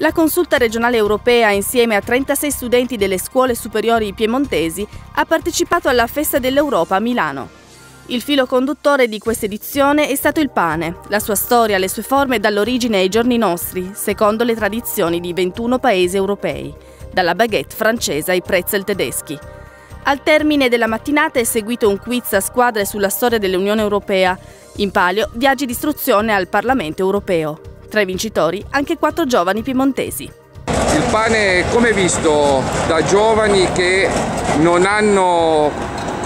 La consulta regionale europea, insieme a 36 studenti delle scuole superiori piemontesi, ha partecipato alla Festa dell'Europa a Milano. Il filo conduttore di questa edizione è stato il pane, la sua storia, le sue forme dall'origine ai giorni nostri, secondo le tradizioni di 21 paesi europei, dalla baguette francese ai pretzel tedeschi. Al termine della mattinata è seguito un quiz a squadre sulla storia dell'Unione Europea, in palio viaggi di istruzione al Parlamento Europeo. Tra i vincitori anche quattro giovani piemontesi. Il pane come visto da giovani che non hanno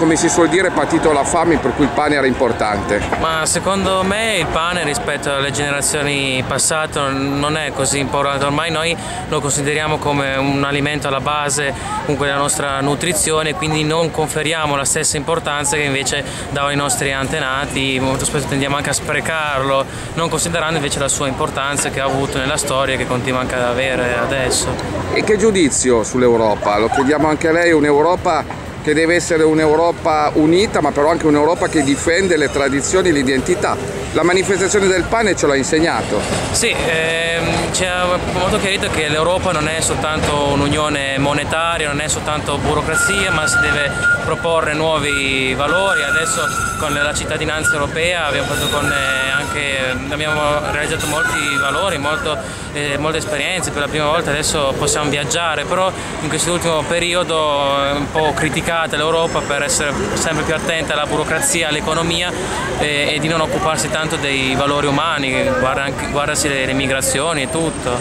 come si suol dire, patito la fame per cui il pane era importante? Ma secondo me il pane rispetto alle generazioni passate non è così importante, ormai noi lo consideriamo come un alimento alla base comunque della nostra nutrizione, quindi non conferiamo la stessa importanza che invece davano i nostri antenati, molto spesso tendiamo anche a sprecarlo, non considerando invece la sua importanza che ha avuto nella storia e che continua anche ad avere adesso. E che giudizio sull'Europa? Lo chiediamo anche a lei, un'Europa che deve essere un'Europa unita ma però anche un'Europa che difende le tradizioni e l'identità. La manifestazione del pane ce l'ha insegnato. Sì, ehm, ci ha molto chiarito che l'Europa non è soltanto un'unione monetaria, non è soltanto burocrazia, ma si deve proporre nuovi valori. Adesso con la cittadinanza europea abbiamo, eh, anche, abbiamo realizzato molti valori, molto, eh, molte esperienze, per la prima volta adesso possiamo viaggiare, però in quest'ultimo periodo è un po' criticata l'Europa per essere sempre più attenta alla burocrazia, all'economia eh, e di non occuparsi tanto dei valori umani, guarda guardasi le, le migrazioni e tutto.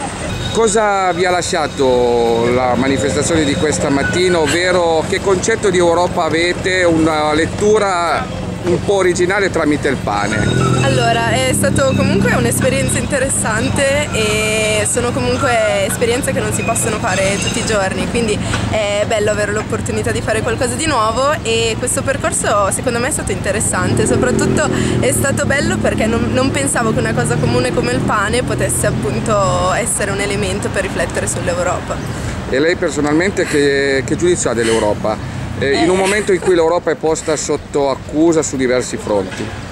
Cosa vi ha lasciato la manifestazione di questa mattina, ovvero che concetto di Europa avete, una lettura un po' originale tramite il pane. Allora, è stato comunque un'esperienza interessante e sono comunque esperienze che non si possono fare tutti i giorni, quindi è bello avere l'opportunità di fare qualcosa di nuovo e questo percorso secondo me è stato interessante, soprattutto è stato bello perché non, non pensavo che una cosa comune come il pane potesse appunto essere un elemento per riflettere sull'Europa. E lei personalmente che, che giudizio ha dell'Europa? eh, in un momento in cui l'Europa è posta sotto accusa su diversi fronti?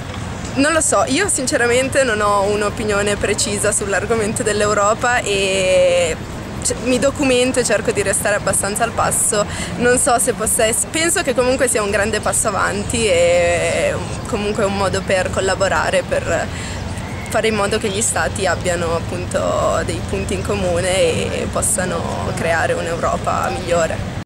Non lo so, io sinceramente non ho un'opinione precisa sull'argomento dell'Europa e mi documento e cerco di restare abbastanza al passo. Non so se possa essere, penso che comunque sia un grande passo avanti e comunque un modo per collaborare, per fare in modo che gli stati abbiano appunto dei punti in comune e possano creare un'Europa migliore.